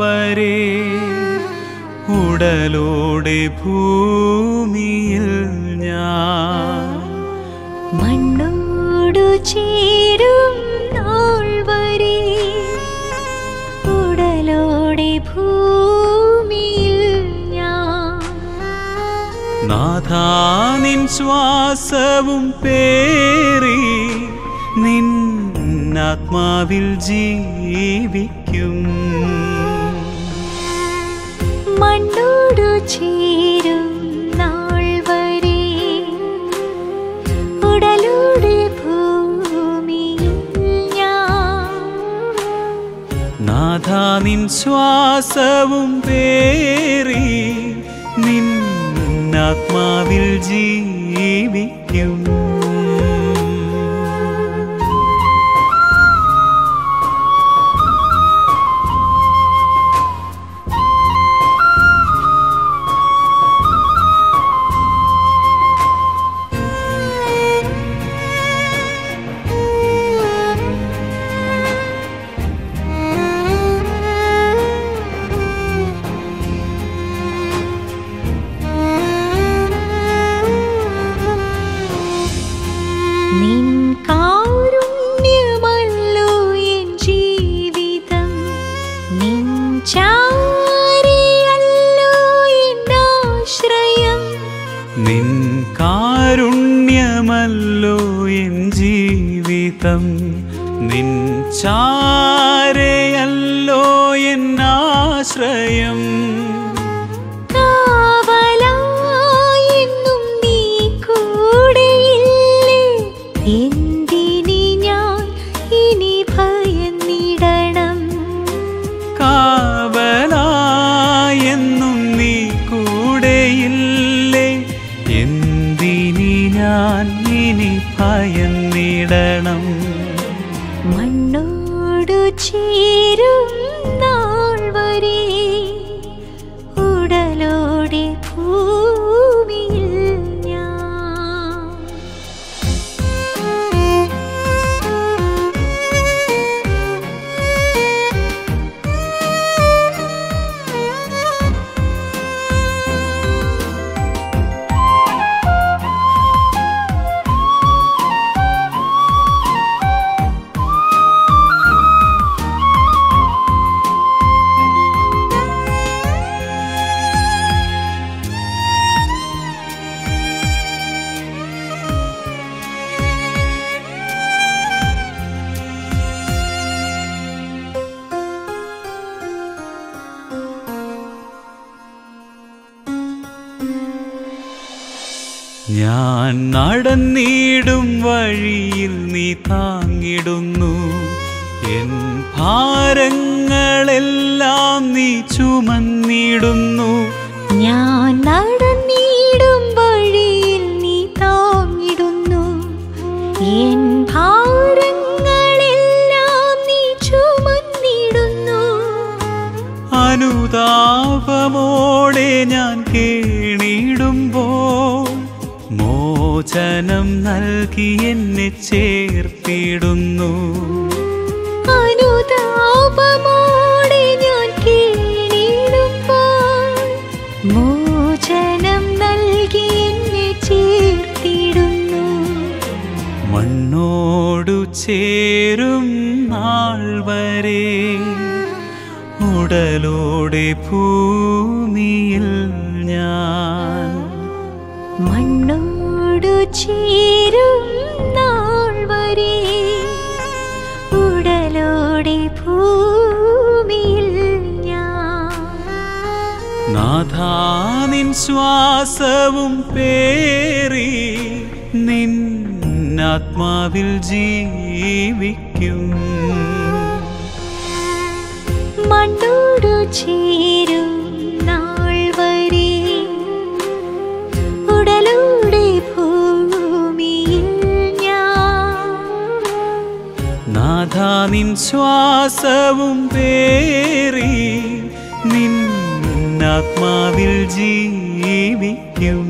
വരെ ഉടലോടെ ഭൂമിയിൽ ഞാൻ മണ്ണോടു ചേരും നാൾ വരെ ഉടലോടെ ഭൂമിയിൽ ഞാൻ. നാഥാനിൻ ശ്വാസവും പേറി നിൻ ആത്മാവിൽ ജീവിക്കും. ചേരും നാൾ ഭൂമി ശ്വാസവും പേറി നിൻ ആത്മാവിൽ ജീവിക്കും. നിൻ കാരുണ്യമല്ലോ എൻ ജീവിതം. നിൻ ചാരയല്ലോ എൻ ആശ്രയം. ഞാൻ ഇനി ഭയന്നിടണം. മണ്ണോടു ചേരും നാൾ വരെ ഉടലോടെ ഞാൻ നടന്നിടും വഴിയിൽ നീ താങ്ങിടുന്നു. എൻ ഭാരങ്ങളെല്ലാം നീ ചുമന്നിടുന്നു. ഞാൻ നടന്നിടും വഴിയിൽ നീ താങ്ങിടുന്നു. എൻ ഭാരങ്ങളെല്ലാം നീ ചുമന്നിടുന്നു. അനുതാപമോടെ ഞാൻ കേണിടുമ്പോൾ മോചനം നൽകി എന്നെ ചേർത്തിടുന്നു. അനുതാപമോടെ ഞാൻ കീഴിടുമ്പോൾ മോചനം നൽകി എന്നെ ചേർത്തിടുന്നു. മണ്ണോടു ചേരും നാൾ വരെ. ഉടലോടെ ഭൂമിയിൽ ഞാൻ ചേരും നാൾ വരെ. ഉടലോടെ ഭൂമിയിൽ ഞാൻ. നാഥാനിൻ ശ്വാസവും പേറി നിൻ ആത്മാവിൽ ജീവിക്കും. മണ്ണോടു ചേരും നാഥാനിൻ ശ്വാസവും പേറി നിൻ ആത്മാവിൽ ജീവിക്കും